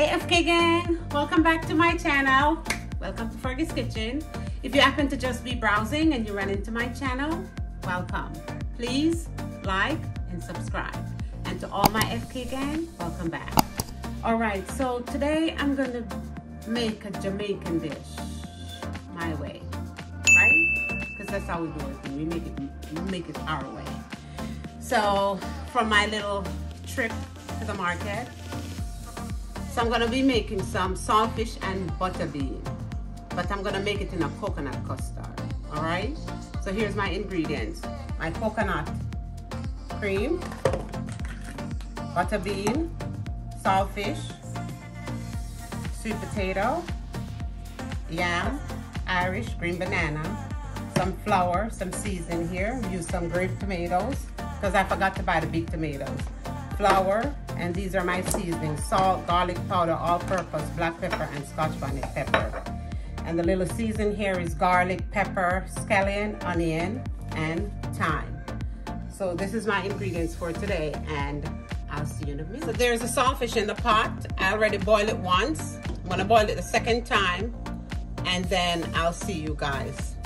Hey FK gang, welcome back to my channel. Welcome to Fergie's Kitchen. If you happen to just be browsing and you run into my channel, welcome. Please like and subscribe. And to all my FK gang, welcome back. All right, so today I'm gonna make a Jamaican dish my way, right? Because that's how we do it. We make it, we make it our way. So from my little trip to the market, I'm gonna be making some saltfish and butter bean, but I'm gonna make it in a coconut custard, all right? So here's my ingredients. My coconut cream, butter bean, saltfish, sweet potato, yam, Irish green banana, some flour, some season here. Use some grape tomatoes because I forgot to buy the big tomatoes. Flour, and these are my seasonings. Salt, garlic powder, all-purpose, black pepper, and scotch bonnet pepper. And the little season here is garlic, pepper, scallion, onion, and thyme. So this is my ingredients for today, and I'll see you in a minute. So there's a saltfish in the pot. I already boiled it once. I'm gonna boil it the second time, and then I'll see you guys.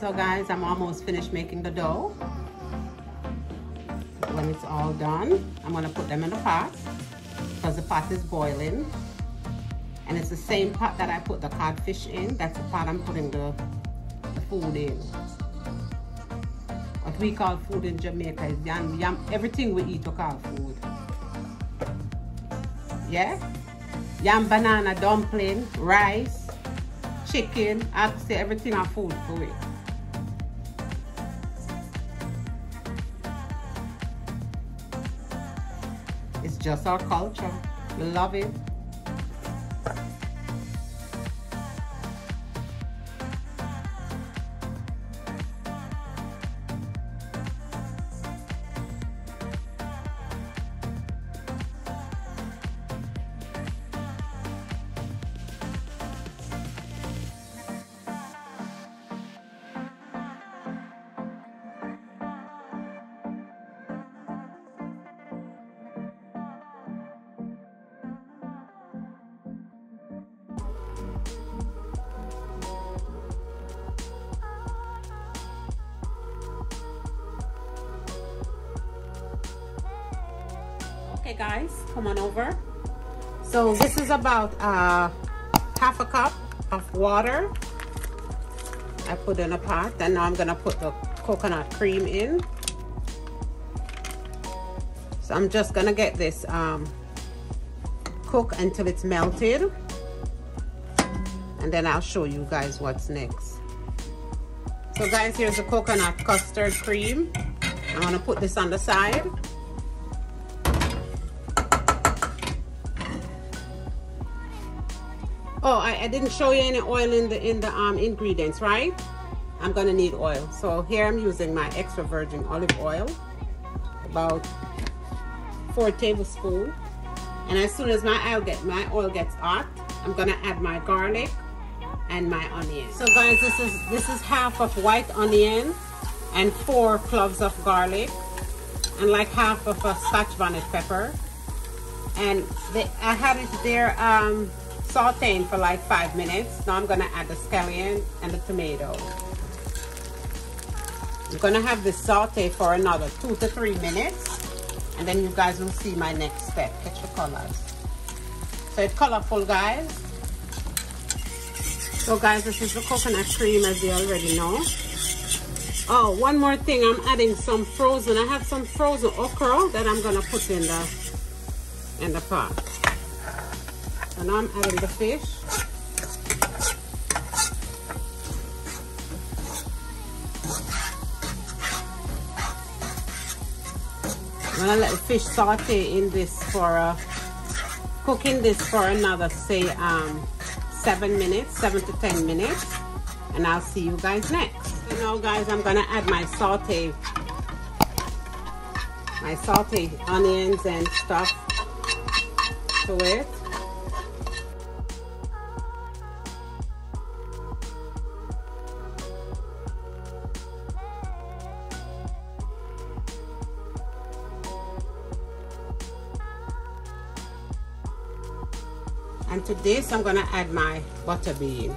So guys, I'm almost finished making the dough. When it's all done, I'm gonna put them in the pot because the pot is boiling. And it's the same pot that I put the codfish in. That's the pot I'm putting the, the food in. What we call food in Jamaica is yam, yam. Everything we eat we call food. Yeah? Yam banana dumpling, rice, chicken, I say everything are food for it. Just our culture. We love it. Okay guys, come on over. So this is about uh, half a cup of water. I put in a pot and now I'm gonna put the coconut cream in. So I'm just gonna get this um, cook until it's melted. And then I'll show you guys what's next. So guys, here's the coconut custard cream. I'm gonna put this on the side. Oh, I, I, didn't show you any oil in the in the um, ingredients, right? I'm gonna need oil. So here I'm using my extra virgin olive oil, about four tablespoons. And as soon as my oil get my oil gets hot, I'm gonna add my garlic and my onion. So guys, this is this is half of white onion and four cloves of garlic and like half of a scotch bonnet pepper. And they, I had it there um, sauteing for like five minutes. Now I'm gonna add the scallion and the tomato. I'm gonna have this saute for another two to three minutes and then you guys will see my next step. Catch the colors. So it's colorful guys. So guys, this is the coconut cream as you already know. Oh, one more thing, I'm adding some frozen, I have some frozen okra that I'm gonna put in the in the pot. Now I'm adding the fish. I'm gonna let the fish saute in this for uh, cooking this for another say um, seven minutes, seven to ten minutes, and I'll see you guys next. So now guys, I'm gonna add my saute, my saute onions and stuff to it. And to this, I'm gonna add my butter bean.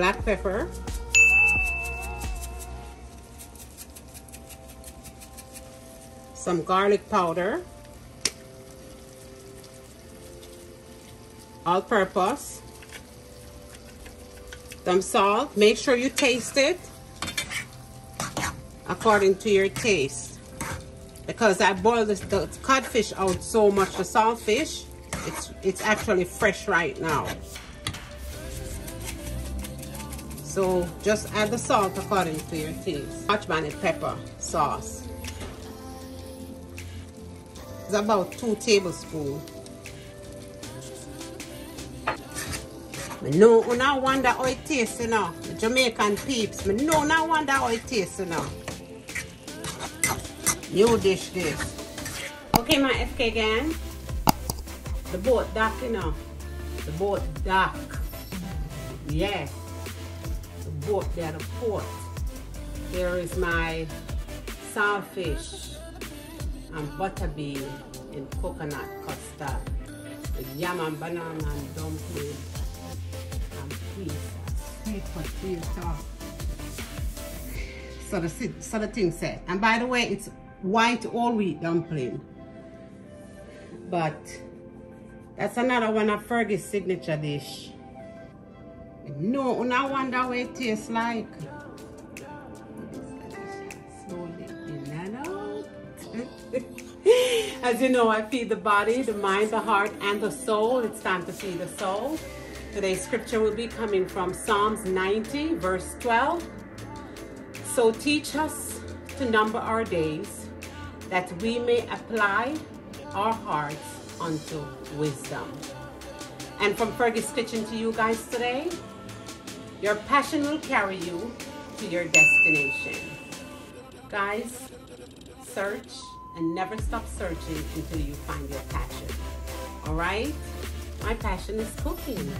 black pepper some garlic powder, all purpose, some salt. Make sure you taste it according to your taste. Because I boiled this, the codfish out so much, the saltfish, it's, it's actually fresh right now. So just add the salt according to your taste. Scotch bonnet pepper sauce. It's about two tablespoons. I know wonder how it tastes, you know. The Jamaican peeps. I know I wonder how it tastes, you know. New dish this. Okay, my FK gang. The boat dark, you know. The boat dark. Yeah. The boat there, the port. There is my saltfish and butter bean and coconut custard with yam and banana and dumpling and sweet potato. So the, so the thing said. And by the way, it's white all wheat dumpling. But that's another one of Fergie's signature dish. No, I wonder what it tastes like. As you know, I feed the body, the mind, the heart, and the soul. It's time to feed the soul. Today's scripture will be coming from Psalms 90, verse 12. So teach us to number our days, that we may apply our hearts unto wisdom. And from Fergie's Kitchen to you guys today, your passion will carry you to your destination. Guys, search and never stop searching until you find your passion. All right? My passion is cooking.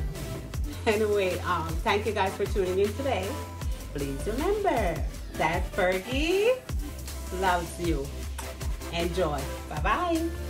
Anyway, um, thank you guys for tuning in today. Please remember that Fergie loves you. Enjoy. Bye-bye.